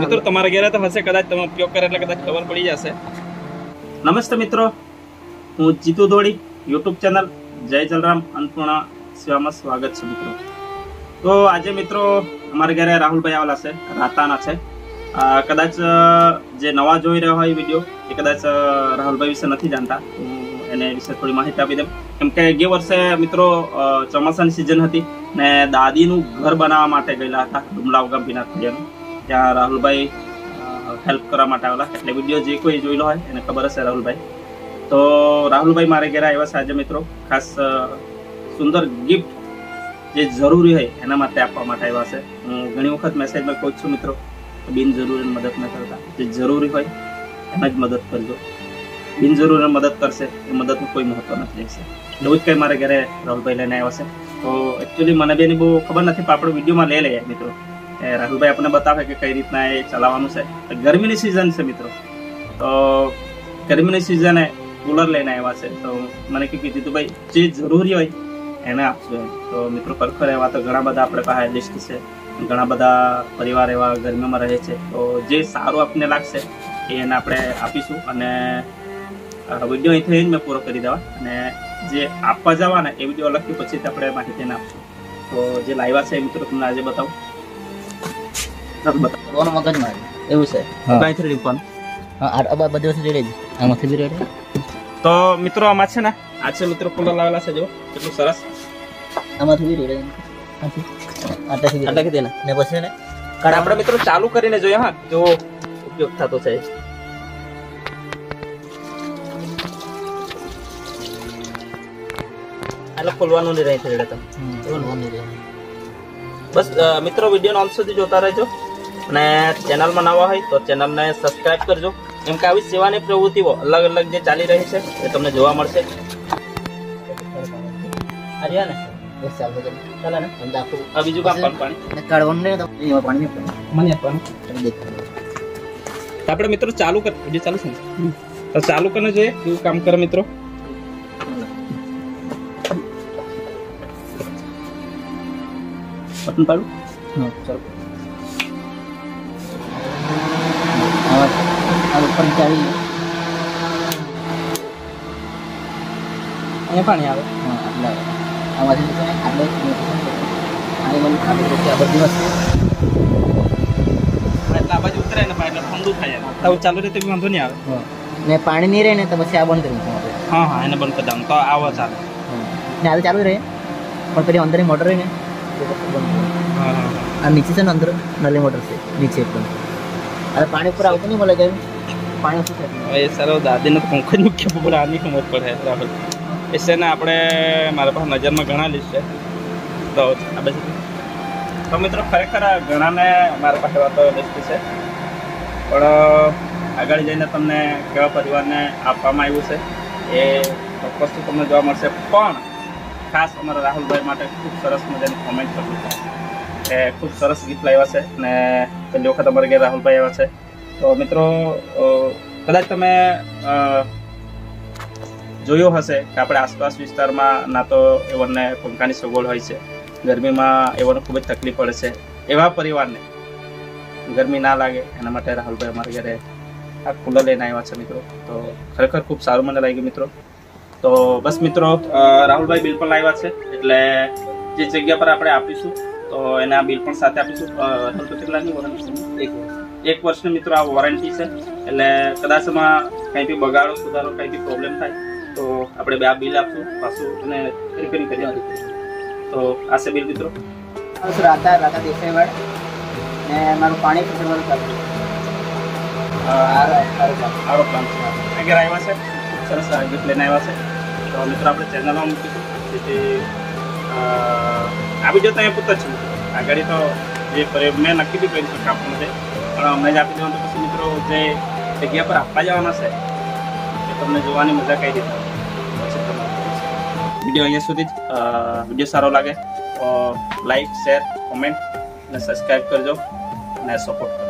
મિત્રો, તમારા ઘેરે તો હશે, કદાચ તમે ઉપયોગ કરે એટલે કદાચ ખબર પડી જશે. નમસ્તે મિત્રો, હું જીતુ ધોળી, યુટ્યુબ ચેનલ જય જલરામ, અન્નપૂર્ણા સેવામાં સ્વાગત છે મિત્રો. તો આજે મિત્રો, અમારા ઘરે રાહુલભાઈ આવેલા છે, રાતાના છે. કદાચ જે નવા જોઈ રહ્યા હોય વીડિયો, એ કદાચ રાહુલભાઈ વિશે નથી જાણતા. એને વિશે થોડી માહિતી આપી દઉં. કેમ કે ગયા વર્ષે મિત્રો ચોમાસાની સિઝન હતી ને દાદીનું ઘર બનાવવા માટે ગયેલા હતા ડુમલાવ ગામ વિના ત્યાં રાહુલભાઈ હેલ્પ કરવા માટે આવેલા. એટલે વીડિયો જે કોઈ જોયેલો હોય એને ખબર હશે રાહુલભાઈ. તો રાહુલભાઈ મારે ઘરે આવ્યા છે આજે મિત્રો. ખાસ સુંદર ગિફ્ટ જે જરૂરી હોય એના માટે આપવા માટે આવ્યા છે. હું ઘણી વખત મેસેજમાં કહું છું મિત્રો બિનજરૂરી મદદ ન કરતા. જે જરૂરી હોય એને જ મદદ કરજો. બિનજરૂરી મદદ કરશે, એ મદદનું કોઈ મહત્વ નથી રહેશે. એવું જ કંઈ મારે ઘરે રાહુલભાઈ લઈને આવ્યા છે. તો એકચ્યુઅલી મને બેની બહુ ખબર નથી, પણ આપણે વિડીયોમાં લઈ લઈએ મિત્રો. એ રાહુલભાઈ આપણને બતાવે કે કઈ રીતના એ ચલાવવાનું છે. ગરમીની સિઝન છે મિત્રો. તો ગરમીની સિઝને કુલર લઈને આવ્યા છે. તો મને કીધું તું ભાઈ, જે જરૂરી હોય એને આપશું એમ. તો મિત્રો ખરેખર એવા તો ઘણા બધા આપણે પાસે લિસ્ટ છે. ઘણા બધા પરિવાર એવા ગરમીમાં રહે છે. તો જે સારું આપણને લાગશે એને આપણે આપીશું. અને વીડિયો અહીંથી જ મેં પૂરો કરી દેવા અને જે આપવા જવાના એ વીડિયો અલગથી પછી આપણે માહિતીને આપશું તો જે લાવ્યા છે એ મિત્રો તમને આજે બતાવું. ચાલો મગજ મારે. એવું છે? કાંઈથી લીધવાનું હા આ આ બધી વસ્તુ રેડી. આમાંથી બી રેડી. તો મિત્રો આમાં છે ને? આ છે મિત્રો કુલર લાવેલા છે જો કેટલું સરસ. આમાંથી બી રેડી. આમાંથી. આટાથી બી ને પછી ને? આપણે મિત્રો ચાલુ કરીને જોઈએ હા. જો ઉપયોગ થતો છે એટલે ખોલવાનું નહીં રહે છે એટલે તો એવું નોંધ નહીં રહે. બસ મિત્રો વીડિયો અંત સુધી જોતા રહેજો અને ચેનલમાં નવા હોય તો ચેનલને સબસ્ક્રાઇબ કરજો. કેમ કે આવી સેવાની પ્રવૃત્તિઓ અલગ અલગ જે ચાલી રહી છે એ તમને જોવા મળશે. બીજું કામ પાણી પાણી એમાં. મને તમે આપણે મિત્રો ચાલુ કર ચાલુ છે તો ચાલુ કરીને જોઈએ કેવું કામ કરે મિત્રો? બટન પાડું? હા, ચાલો. આ ઉપર ચાલી અહીંયા પાણી આવે. હા આટલા આમાંથી ને આટલે આની મને ખાલી પછી આ બધી વસ્તુ આ બાજુ ઉતરે ને એટલે ઠંડુ થાય તો ચાલુ રહે તો વાંધો નહીં આવે. હા. ને પાણી નહીં રહે ને તો પછી આ બંધ કરી હા હા એને બંધ કરી દઉં તો આવો ચાલે. ને હાલ ચાલુ રહે. પણ પેલી અંદર મોટર રહે ને. બંધ આ નીચે છે ને અંદર? નલી મોટર છે. નીચે એકદમ અરે પાણી ઉપર આવતું નહીં મળે કે પાણી શું થાય? એ સારો દાદીનો પંખ જ મુખ્ય ઉપર આની ખબર પડે રાહુલ એ છે ને આપણે મારા પાસે નજરમાં ઘણા લિસ્ટ છે. તો આ બાજુ. તો મિત્રો ખરેખર ઘણાને મારા પાસે વાતો લિસ્ટ છે. પણ આગળ જઈને તમને કેવા પરિવારને આપવામાં આવ્યું છે એ ચોક્કસથી તમને જોવા મળશે. પણ ખાસ અમારા રાહુલભાઈ માટે ખૂબ સરસ મજાની કોમેન્ટ કરવી છે કે ખૂબ સરસ ગીત લાવ્યા છે અને પહેલી વખત અમારે ઘેર રાહુલભાઈ આવ્યા છે. તો મિત્રો કદાચ તમે જોયો હશે કે આપણે આસપાસ વિસ્તારમાં ના તો એવોને પંખાની સગવડ હોય છે. ગરમીમાં એવોને ખૂબ જ તકલીફ પડે છે. એવા પરિવારને ગરમી ના લાગે, એના માટે રાહુલભાઈ અમારા ઘરે આ કુલર લઈને આવ્યા છે મિત્રો. તો ખરેખર ખૂબ સારું મને લાગ્યું મિત્રો. તો બસ મિત્રો રાહુલભાઈ બિલ પણ લાવ્યા છે એટલે જે જગ્યા પર આપણે આપીશું તો એના બિલ પણ સાથે આપીશું. કેટલાની વોરંટી એક વર્ષ. એક વર્ષની મિત્રો આ વોરંટી છે એટલે કદાચ એમાં કંઈ બી બગાડો સુધારો કંઈ બી પ્રોબ્લેમ થાય તો આપણે બે આ બિલ આપશું પાછું અને રિપેરિંગ કરી આપીશું. તો આ છે બિલ મિત્રો. સર રાતા રાતા દેસાઈવાડ ને મારું પાણી ચાલુ છે. આરો પ્લાન છે. આગળ આવ્યા છે. સરસ આગળ લઈને આવ્યા છે. મિત્રો, આપણે ચેનલમાં મૂકીશું જેથી આવી જતા અહીંયા તો એ પૂછતો જ છે. આગળ તો જે મેં નક્કી બી કરી શકું આપવાનું છે પણ અમને જ આપી દેવાનું તો પછી મિત્રો જે જગ્યા પર આપવા જવાના છે, એ તમને જોવાની મજા કઈ રીતે વીડિયો અહીંયા સુધી જ વીડિયો સારો લાગે લાઈક, શેર, કોમેન્ટ અને સબસ્ક્રાઈબ કરજો અને સપોર્ટ કરજો.